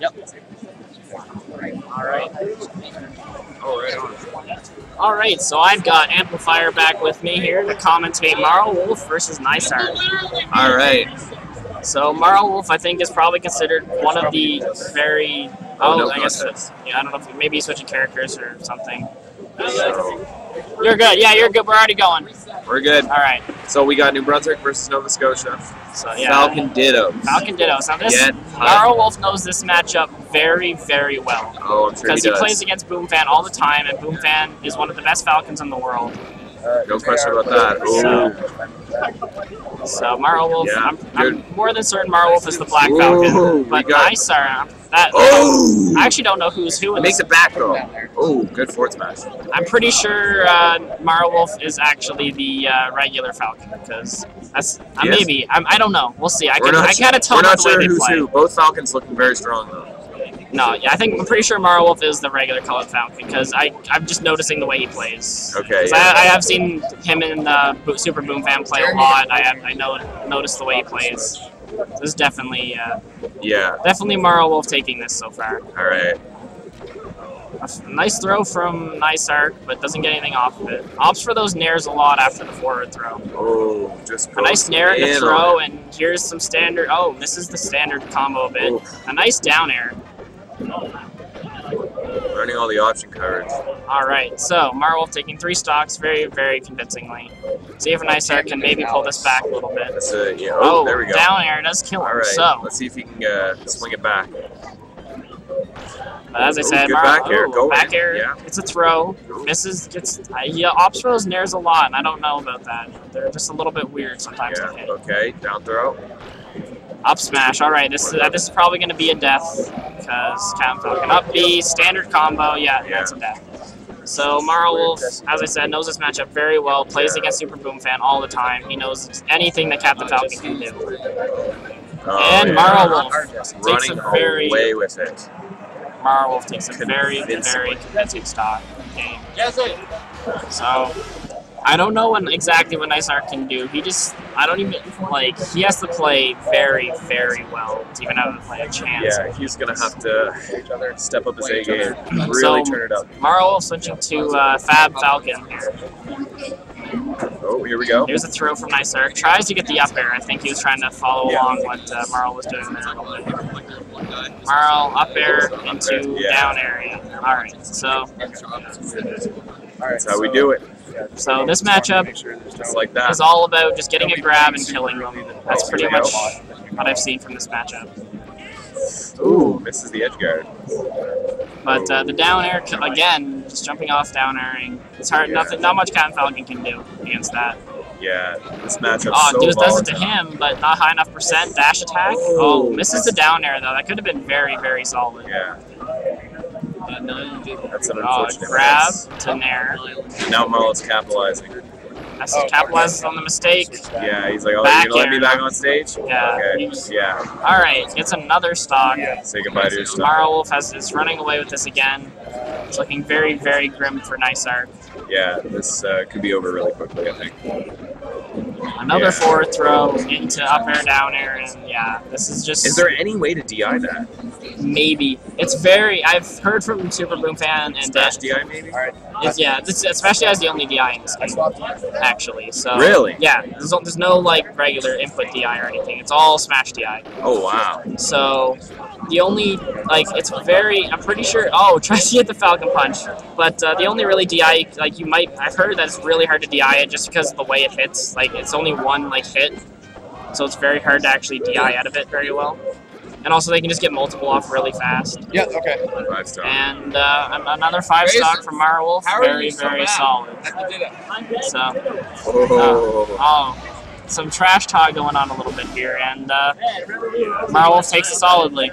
Yep. All right. Oh, right on. All right, so I've got Amplifier back with me here to commentate Marlwolfe versus Nysyarc. All right. So Marlwolfe, I think, is probably considered one of the very. Oh, Oh, no I guess. Yeah, I don't know if maybe he's switching characters or something. You're good. Yeah, you're good. We're already going. We're good. All right. So we got New Brunswick versus Nova Scotia. So yeah. Falcon Ditto. Falcon Ditto. So this Get Wolf knows this matchup very, very well. Oh, I'm sure he Because he, does. plays against Boom Fan all the time, and Boom Fan is one of the best Falcons in the world. No question about that. Ooh. So Wolf, Yeah, I'm, I'm more than certain Marlwolfe is the Black Falcon, but Nysyarc, that Oh! I actually don't know who's who. It makes it back though. Oh, good forward smash. I'm pretty sure uh, Marlwolfe is actually the uh, regular Falcon because that's uh, maybe I'm, I don't know. We'll see. I can not I gotta tell We're not sure who's play. who. Both Falcons looking very strong though. No, yeah, I think I'm pretty sure Marlwolfe is the regular colored Falcon because I I'm just noticing the way he plays. Okay. Yeah. I, I have seen him in uh, Super Boom Fan play a lot. I have, I know noticed the way he plays. This is definitely uh, yeah. definitely Marlwolfe taking this so far. All right. A nice throw from Nysyarc, but doesn't get anything off of it. Opts for those nairs a lot after the forward throw. Oh, just A nice nair to on throw, and here's some standard. Oh, this is the standard combo a bit. Oof. A nice down air. Learning all the option coverage. All right, so Marlwolfe taking three stocks very, very convincingly. See if Nysyarc can maybe pull this back a little bit. That's a yeah. Oh, Oh, there we go. down air does kill him. All right. So, Let's see if he can uh, swing it back. but as I said, Mar- back air. oh, Go back air. Yeah. It's a throw. Misses. Gets. Uh, opts for those nairs a lot, and I don't know about that. They're just a little bit weird sometimes Yeah. Okay. Down throw. Up smash. All right, this is uh, this is probably going to be a death because Captain Falcon up B standard combo. Yeah, Yeah. that's a death. So Marlwolfe, as I said, knows this matchup very well. Plays against Super Boom Fan all the time. He knows anything that Captain Falcon can do. Oh, and yeah. Marlwolfe takes running a very away with it. Marlwolfe takes a very very convincing stock game. Yes, it. So I don't know when exactly what Nysyarc can do. He just I don't even like he has to play very very well to even have play a chance. Yeah, he's gonna have to step up his A game. Really So- turn it up. Marl switching to uh, Fab Falcon here. Oh, here we go. Here's a throw from Nysyarc. Tries to get the up air. I think he was trying to follow Yeah. along what uh, Marl was doing there a little bit. Marl up air into Yeah. down area. All right, so That's how we do it. so this matchup Just like that. is all about just getting a grab and killing them. That's pretty much what I've seen from this matchup. Ooh, misses the edge guard. But uh, the down air again, just jumping off down airing. It's hard. Yeah. Nothing. Not much Captain Falcon can do against that. Yeah, this matchup. Oh, so dude, does it to him, but not high enough percent. Dash attack. Oh, Oh, misses the down air though. That could have been very, very solid. Yeah, that's an Oh, unfortunate grab miss. to nair. Now Marlon's capitalizing. That's capitalizes on the mistake. Yeah, he's like, oh, Back you're gonna let me back on stage? Yeah. Okay, yeah. All right, gets another stock. Say goodbye to your stuff. Marlwolfe has is running away with this again. It's looking very, very grim for Nysyarc. Yeah, this uh, could be over really quickly, I think. Another Yeah. forward throw into up air, down air, and yeah, this is just Is there any way to DI that? Maybe. It's very. I've heard from Super Boom fan and Smash uh, DI maybe? it's, yeah, this especially as the only DI in this game, actually. So Really? yeah, there's, no- there's no like regular input DI or anything. It's all Smash DI. Oh wow. So the only like it's very I'm pretty sure oh try to get the Falcon Punch, but uh, the only really DI like you might I've heard that it's really hard to DI it just because of the way it hits. Like it's only one like hit, so it's very hard to actually DI out of it very well. And also they can just get multiple off really fast. Yeah, okay. Five star. And uh, another five Razor, stock from Marlwolfe, how are very you so very bad? solid. Did it. So Oh. oh. Some trash talk going on a little bit here, and uh, Marlwolfe takes it solidly.